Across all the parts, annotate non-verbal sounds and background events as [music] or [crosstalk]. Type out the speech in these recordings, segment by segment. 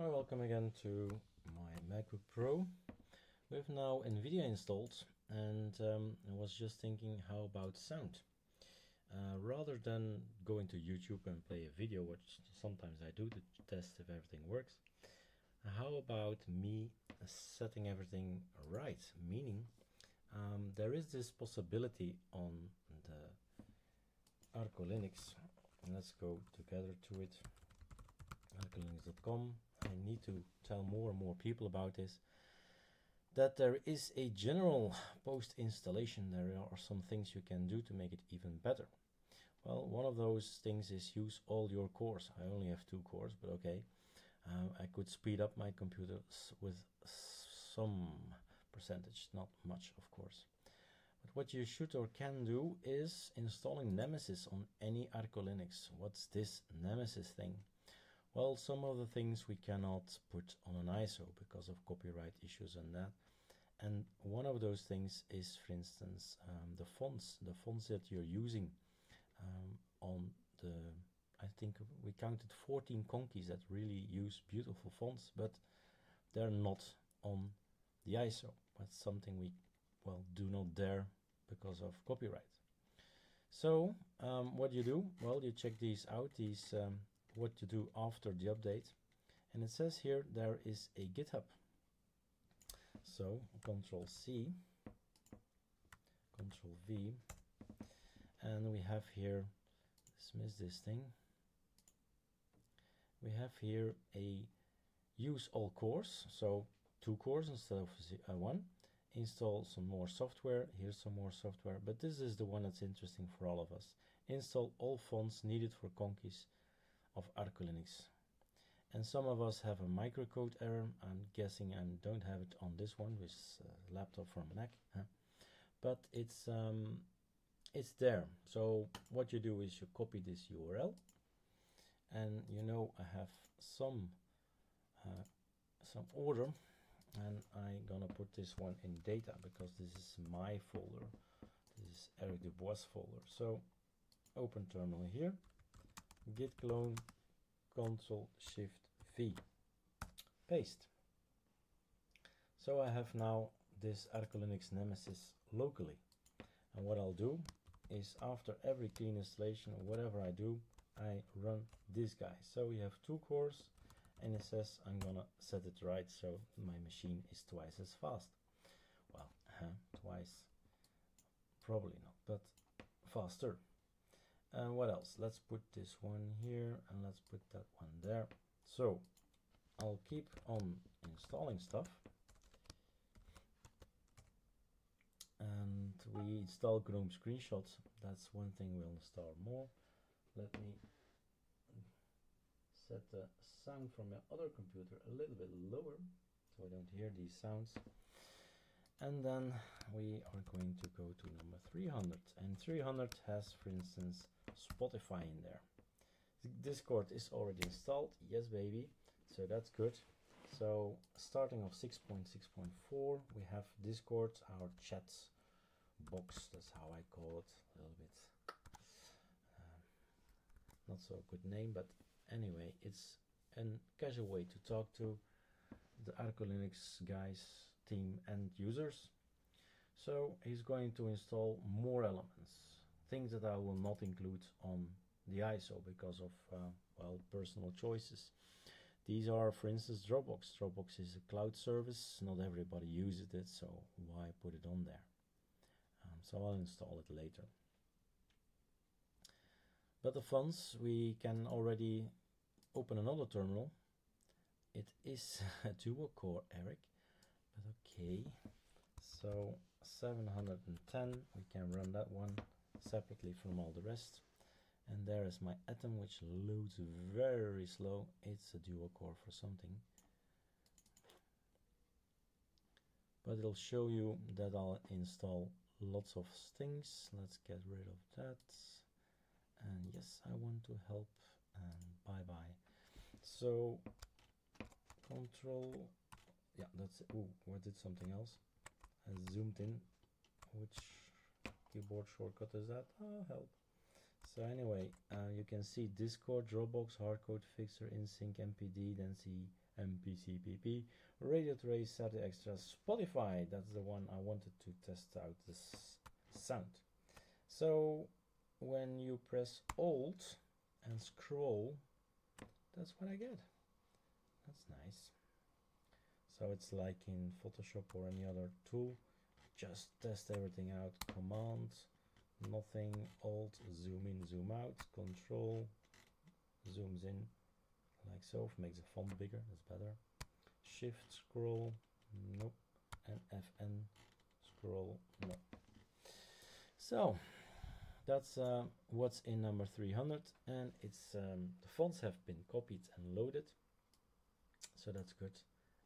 Hi, welcome again to my MacBook Pro. We have now NVIDIA installed and um, I was just thinking how about sound? Uh, rather than going to YouTube and play a video, which sometimes I do to test if everything works, how about me setting everything right? Meaning, um, there is this possibility on the Arco Linux. Let's go together to it. arcolinux.com I need to tell more and more people about this, that there is a general post installation. There are some things you can do to make it even better. Well, one of those things is use all your cores. I only have two cores, but okay. Uh, I could speed up my computer with some percentage, not much, of course. But what you should or can do is installing Nemesis on any Arco Linux. What's this Nemesis thing? Well, some of the things we cannot put on an ISO because of copyright issues and that. And one of those things is, for instance, um, the fonts, the fonts that you're using um, on the, I think we counted 14 Conkies that really use beautiful fonts, but they're not on the ISO. That's something we, well, do not dare because of copyright. So um, what do you do? Well, you check these out, these um, what to do after the update. And it says here there is a github. So control C control V and we have here dismiss this thing. We have here a use all cores so two cores instead of uh, one. Install some more software. Here's some more software but this is the one that's interesting for all of us. Install all fonts needed for Conkies of Arco Linux. And some of us have a microcode error. I'm guessing I don't have it on this one, which is a laptop from Mac. Huh? But it's um, it's there. So what you do is you copy this URL, and you know I have some uh, some order, and I'm gonna put this one in data because this is my folder. This is Erik Dubois folder. So open terminal here git clone console shift v. Paste. So I have now this Arco Linux Nemesis locally. And what I'll do is after every clean installation whatever I do I run this guy. So we have two cores and it says I'm gonna set it right so my machine is twice as fast. Well uh, twice. Probably not but faster and what else? Let's put this one here and let's put that one there. So I'll keep on installing stuff. And we install GNOME screenshots. That's one thing we'll install more. Let me set the sound from my other computer a little bit lower so I don't hear these sounds. And then we are going to go to number 300 and 300 has for instance Spotify in there. Discord is already installed, yes baby, so that's good. So starting of 6.6.4 we have Discord, our chat box, that's how I call it, a little bit uh, not so good name, but anyway, it's a casual way to talk to the Arco Linux guys, team and users. So he's going to install more elements things that I will not include on the ISO because of uh, well personal choices. These are for instance Dropbox. Dropbox is a cloud service, not everybody uses it, so why put it on there? Um, so I'll install it later. But the fonts, we can already open another terminal. It is [laughs] a dual core Erik, but okay. So 710, we can run that one separately from all the rest. And there is my atom which loads very slow. It's a dual core for something. But it'll show you that I'll install lots of things. Let's get rid of that. And yes I want to help. And bye bye so control yeah that's oh I did something else? I zoomed in which keyboard shortcut is that? Oh, help. So anyway, uh, you can see Discord, Dropbox, Hardcode, Fixer, InSync, MPD, then see MPCPP, Radio Trace, Saturday Extra, Spotify. That's the one I wanted to test out this sound. So when you press Alt and scroll, that's what I get. That's nice. So it's like in Photoshop or any other tool. Just test everything out. Command, nothing, Alt, zoom in, zoom out, Control, zooms in, like so. Makes the font bigger, that's better. Shift, scroll, nope. And Fn, scroll, no. So, that's uh, what's in number 300 and it's um, the fonts have been copied and loaded so that's good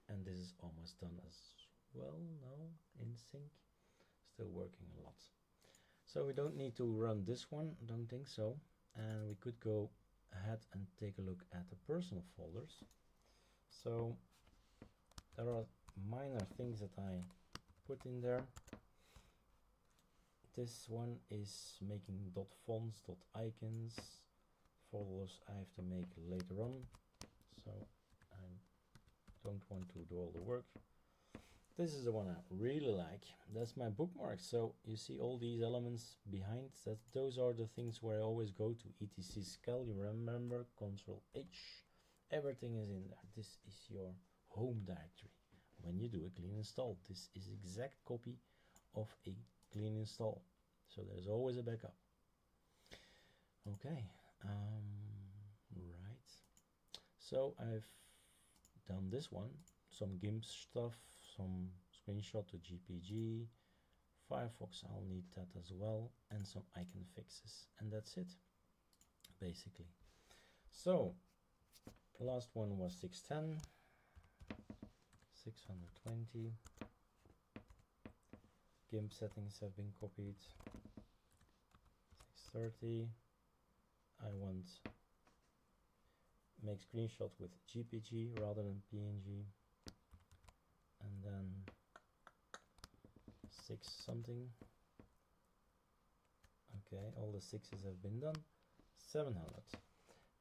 and this is almost done as well now in sync still working a lot. So we don't need to run this one don't think so. And we could go ahead and take a look at the personal folders. So there are minor things that I put in there. This one is making dot fonts dot icons folders I have to make later on. So I don't want to do all the work this is the one I really like. That's my bookmark. So you see all these elements behind? That those are the things where I always go to etc skel you remember? Control H. Everything is in there. This is your home directory. When you do a clean install this is exact copy of a clean install. So there's always a backup. Okay um, right. So I've done this one. Some GIMP stuff some screenshot to JPG Firefox I'll need that as well and some icon fixes and that's it basically so the last one was 610 620 GIMP settings have been copied. 630. I want make screenshot with JPG rather than PNG. And then 6 something. Okay, all the 6s have been done. 700.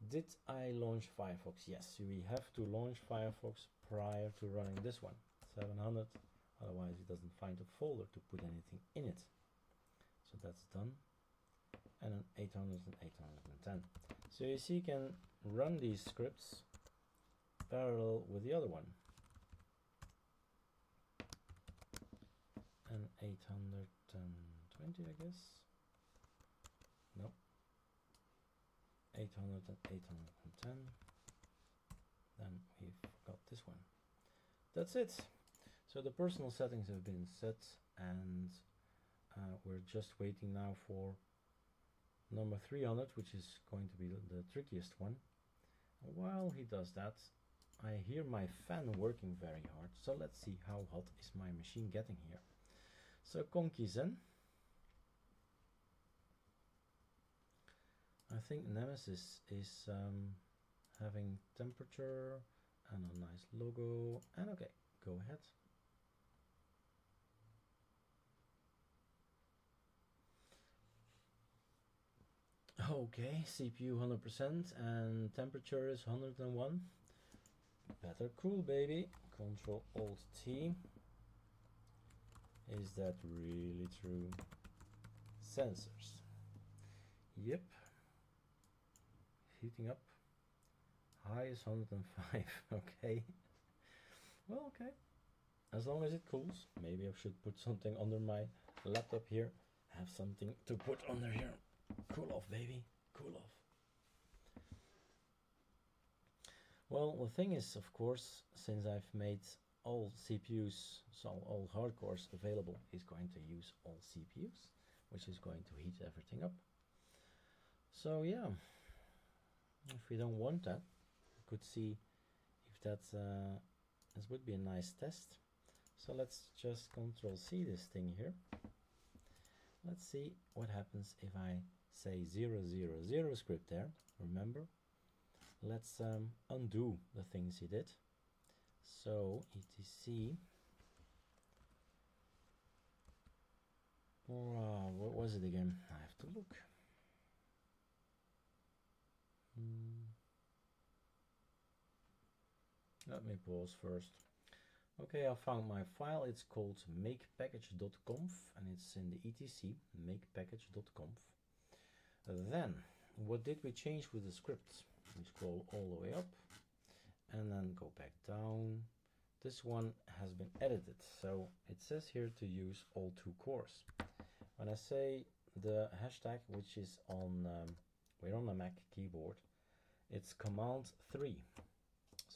Did I launch Firefox? Yes, we have to launch Firefox prior to running this one. 700 otherwise it doesn't find a folder to put anything in it so that's done and then 800 and 810 so you see you can run these scripts parallel with the other one and 820 I guess. No. 800 and 810 then we've got this one. That's it. So the personal settings have been set and uh, we're just waiting now for number 300 which is going to be the, trickiest one. And while he does that I hear my fan working very hard. So let's see how hot is my machine getting here. So Konkizen I think Nemesis is um, having temperature and a nice logo and okay go ahead Okay, CPU 100% and temperature is 101. Better cool, baby. Control Alt T. Is that really true? Sensors. Yep. Heating up. High is 105. [laughs] okay. Well, okay. As long as it cools. Maybe I should put something under my laptop here. Have something to put under here. Cool off, baby. Cool off. Well, the thing is, of course, since I've made all CPUs, so all hard cores available, is going to use all CPUs, which is going to heat everything up. So yeah, if we don't want that, we could see if that's uh, this would be a nice test. So let's just Control C this thing here. Let's see what happens if I say 000 script there, remember? Let's um, undo the things he did. So etc oh, what was it again? I have to look. Mm. Let me pause first. Okay, I found my file. It's called makepkg.conf and it's in the etc makepkg.conf. Then, what did we change with the script? We scroll all the way up and then go back down. This one has been edited, so it says here to use all two cores. When I say the hashtag, which is on, um, we're on the Mac keyboard, it's Command 3.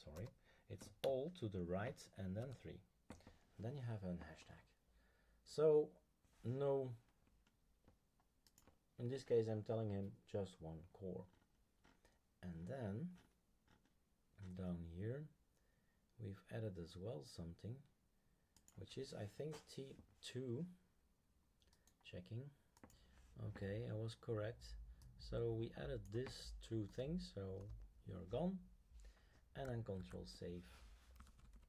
Sorry, it's all to the right and then 3. And then you have an hashtag. So, no, in this case I'm telling him just one core. And then, down here, we've added as well something, which is I think T2, checking, Okay, I was correct. So we added these two things, so you're gone. And then control save.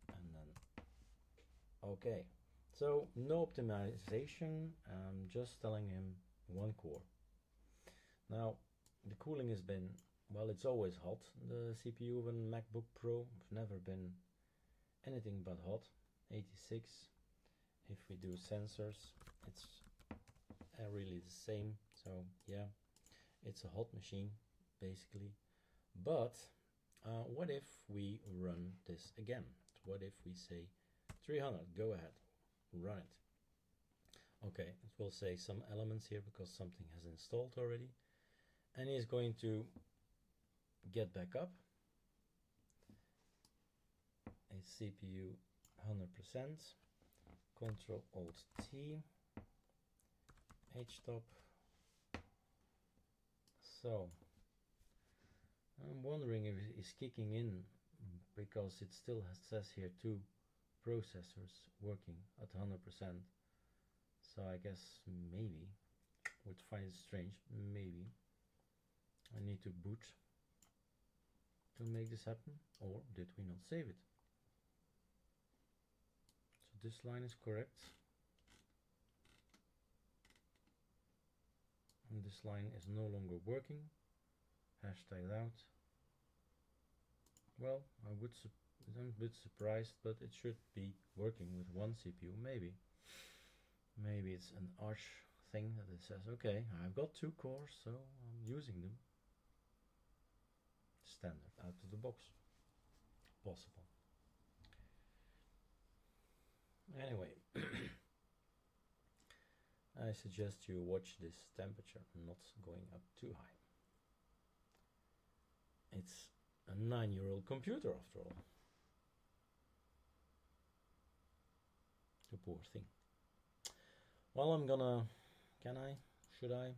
And then, okay. So no optimization, I'm just telling him one core. Now, the cooling has been, well, it's always hot. The CPU of a MacBook Pro have never been anything but hot. 86. If we do sensors, it's really the same so yeah it's a hot machine basically but uh, what if we run this again what if we say 300 go ahead run it okay it will say some elements here because something has installed already and he's going to get back up. A CPU 100% Control Alt T. Htop so I'm wondering if it's kicking in because it still says here two processors working at 100% so I guess maybe would find it strange maybe I need to boot to make this happen or did we not save it? So this line is correct. And this line is no longer working. Hashtag out. Well I would I'm a bit surprised but it should be working with one CPU maybe. Maybe it's an arch thing that it says okay I've got two cores so I'm using them standard out of the box possible anyway [clears throat] I suggest you watch this temperature not going up too high. It's a nine-year-old computer after all. The poor thing. Well, I'm gonna, can I, should I?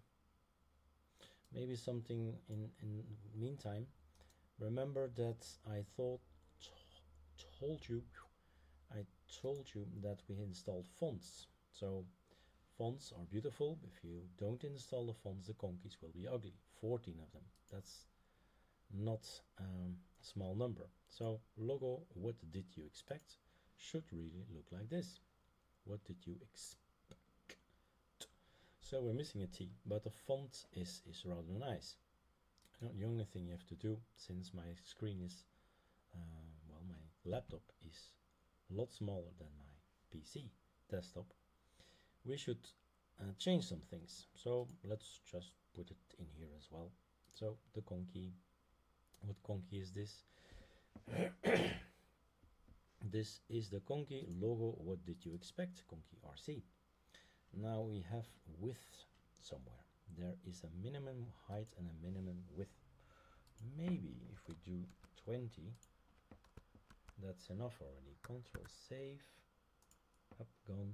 Maybe something in, in meantime. Remember that I thought, told you, I told you that we installed fonts. So fonts are beautiful. If you don't install the fonts, the conkies will be ugly. 14 of them. That's not um, a small number. So logo, what did you expect? Should really look like this. What did you expect? So we're missing a T, but the font is, is rather nice. The only thing you have to do, since my screen is, uh, well, my laptop is a lot smaller than my PC desktop, we should uh, change some things. So let's just put it in here as well. So the conky, what conky is this? [coughs] this is the conky logo. What did you expect? Conky RC. Now we have width somewhere. There is a minimum height and a minimum width. Maybe if we do 20, that's enough already. Control save, up, gone,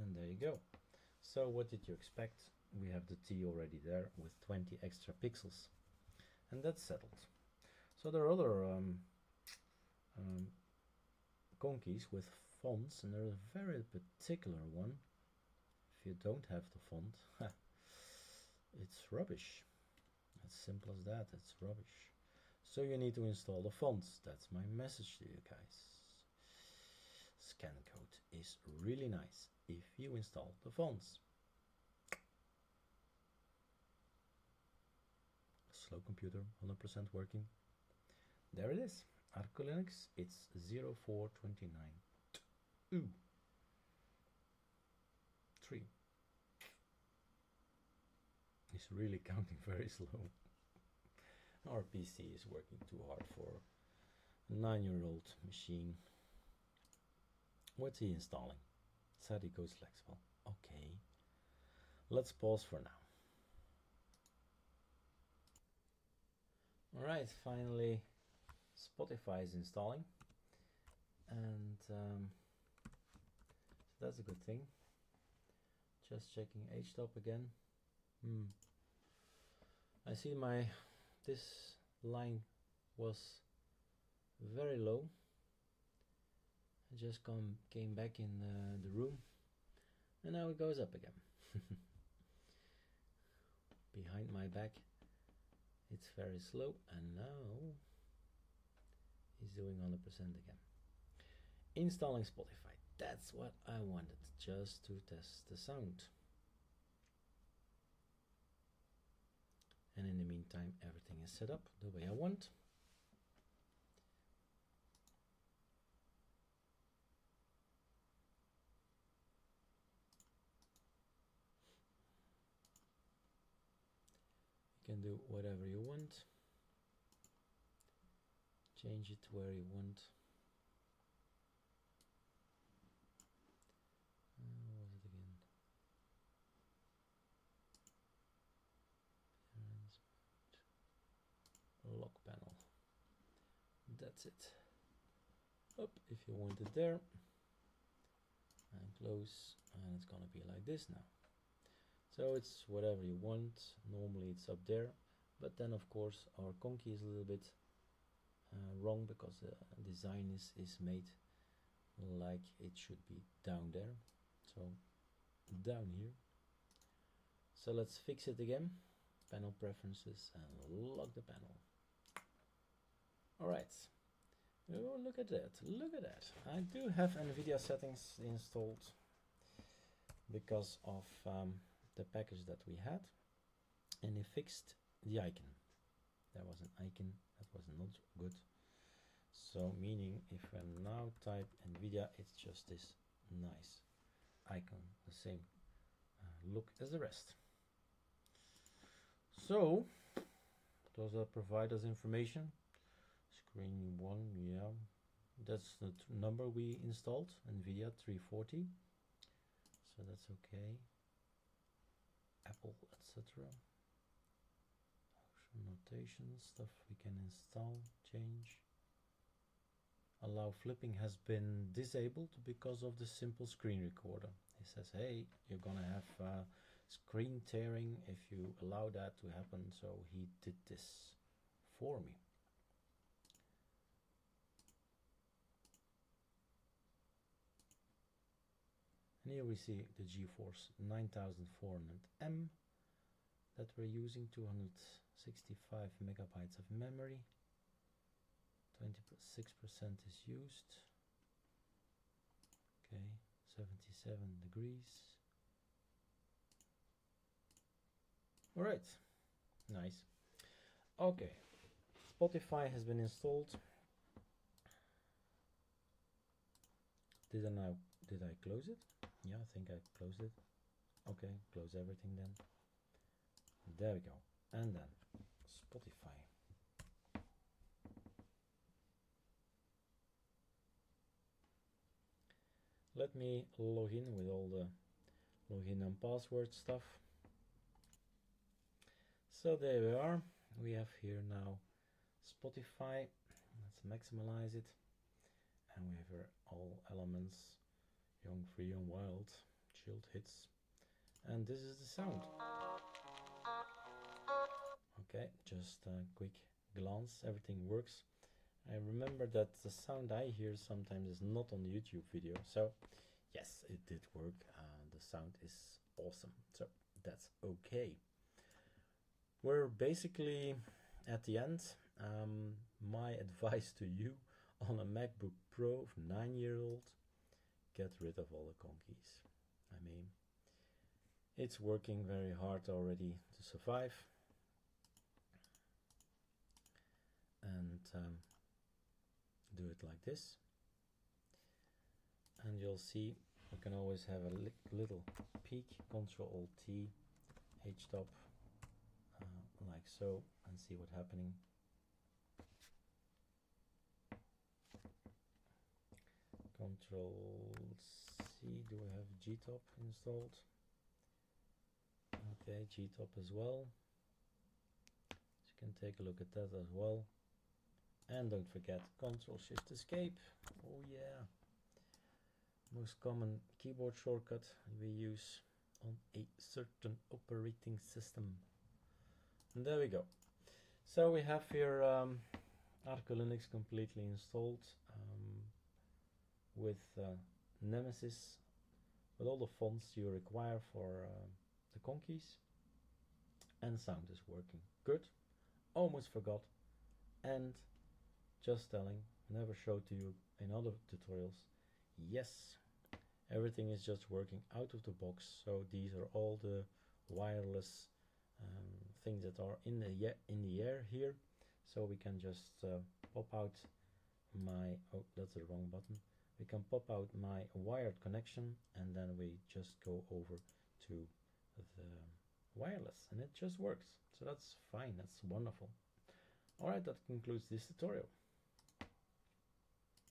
and there you go so what did you expect we have the T already there with 20 extra pixels and that's settled so there are other um, um, conkies with fonts and there's a very particular one if you don't have the font [laughs] it's rubbish as simple as that it's rubbish so you need to install the fonts that's my message to you guys ScanCode is really nice if you install the fonts. slow computer, 100% working. There it is. Arco Linux, it's 0429. Ooh. 3. It's really [laughs] counting very slow. Our PC is working too hard for a 9 year old machine. What's he installing? Said goes flexible. Okay. Let's pause for now. Alright, finally Spotify is installing and um, that's a good thing. Just checking HTOP again. Hmm. I see my this line was very low. I just come came back in uh, the room and now it goes up again. [laughs] Behind my back it's very slow and now he's doing 100% again. Installing Spotify. That's what I wanted, just to test the sound. Meantime, everything is set up the way I want. You can do whatever you want change it where you want. Uh, what was it again? Lock panel. That's it. Up if you want it there. And close and it's gonna be like this now. So it's whatever you want. Normally it's up there, but then of course our conky is a little bit uh, wrong because the design is, is made like it should be down there so down here so let's fix it again panel preferences and lock the panel all right oh look at that. Look at that. I do have NVIDIA settings installed because of um, the package that we had and it fixed the icon. There was an icon. That was not good. So meaning if I now type NVIDIA it's just this nice icon the same uh, look as the rest. So does that provide us information screen one yeah. That's the number we installed NVIDIA 340 so that's okay. Apple etc notation stuff we can install change. Allow flipping has been disabled because of the simple screen recorder. It says hey you're gonna have uh, screen tearing if you allow that to happen. So he did this for me and here we see the GeForce 9400M that we're using 265 megabytes of memory. 26% is used. Okay 77 degrees. All right nice. Okay Spotify has been installed. Did I now did I close it yeah I think I closed it. Okay close everything then. There we go. And then Spotify. Let me log in with all the login and password stuff. So there we are. We have here now Spotify. Let's maximize it. And we have here all elements young free and wild chilled hits. And this is the sound. Okay just a quick glance. Everything works. I remember that the sound I hear sometimes is not on the YouTube video. So yes it did work. Uh, the sound is awesome. So that's okay. We're basically at the end. Um, my [laughs] advice to you on a MacBook Pro 9 year old get rid of all the conkies I mean it's working very hard already to survive. And um, do it like this. And you'll see you can always have a li little peek control alt T H top uh, like so and see what's happening control C do I have G-top installed? Okay G-top as well. So you can take a look at that as well. And don't forget control shift escape. Oh yeah. Most common keyboard shortcut we use on a certain operating system. And there we go. So we have here um, Arco Linux completely installed. Um, with uh, Nemesis with all the fonts you require for uh, the conkies. And sound is working good. Almost forgot. And just telling never showed to you in other tutorials. Yes everything is just working out of the box. So these are all the wireless um, things that are in the in the air here. So we can just uh, pop out my oh that's the wrong button we can pop out my wired connection and then we just go over to the wireless and it just works. So that's fine. That's wonderful. Alright that concludes this tutorial